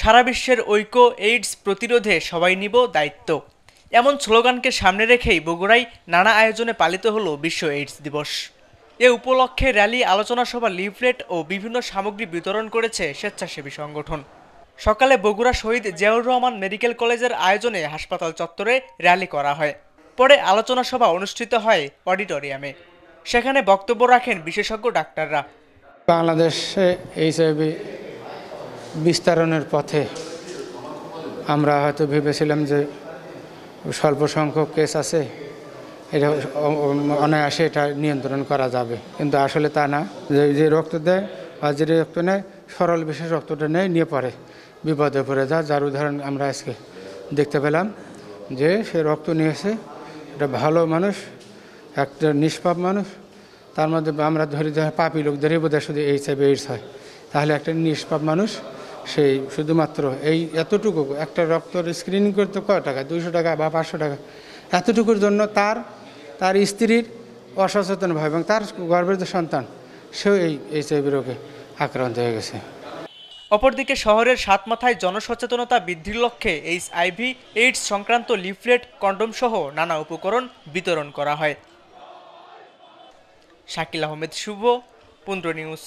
সারা বিশ্বের ঐক্য এইডস প্রতিরোধে সবাই নিব দায়িত্ব। এমন স্লোগানকে সামনে রেখেই বগুড়ায় নানা আয়োজনে পালিত হলো বিশ্ব এইডস দিবস। এ উপলক্ষে র্যালি, আলোচনা সভা, লিফলেট ও বিভিন্ন সামগ্রী বিতরণ করেছে স্বেচ্ছাসেবী সংগঠন। সকালে বগুড়া শহীদ জিয়াউর রহমান মেডিকেল কলেজের আয়োজনে হাসপাতাল চত্বরে র্যালি করা হয়। পরে আলোচনা সভা অনুষ্ঠিত হয় অডিটোরিয়ামে। সেখানে বক্তব্য রাখেন বিশেষজ্ঞ ডাক্তাররা। বাংলাদেশে এইচআইভি বিস্তারণের পথে আমরা হয়তো ভেবেছিলাম যে স্বল্প সংখ্যক কেস আছে, এটা অনায়াসে এটা নিয়ন্ত্রণ করা যাবে। কিন্তু আসলে তা না। যে যে রক্ত দেয় বা যে রক্ত নেয়, সরল বিশেষ রক্তটা নেয়, নিয়ে পড়ে, বিপদে পড়ে যায়। যার উদাহরণ আমরা আজকে দেখতে পেলাম যে সে রক্ত নিয়েছে এটা ভালো মানুষ, একটা নিষ্পাপ মানুষ। তার মধ্যে আমরা ধরি যে পাপি লোকদেরই বোধহয় শুধু এইচ আইভি এইডস হয়। তাহলে একটা নিষ্পাপ মানুষ সেই শুধুমাত্র এই এতটুকু, একটা রক্তর স্ক্রিনিং করতে কয় টাকা? দুইশো টাকা বা পাঁচশো টাকা? এতটুকুর জন্য তার তার স্ত্রীর অসচেতন ভাই এবং তার গর্ভের যে সন্তান, সেও এই এইচ আইভি রোগে আক্রান্ত হয়ে গেছে। অপরদিকে শহরের সাত মাথায় জনসচেতনতা বৃদ্ধির লক্ষ্যে এইচ আইভি এইডস সংক্রান্ত লিফলেট, কন্ডোম সহ নানা উপকরণ বিতরণ করা হয়। শাকিল আহমেদ শুভ, পুন্দ্র নিউজ।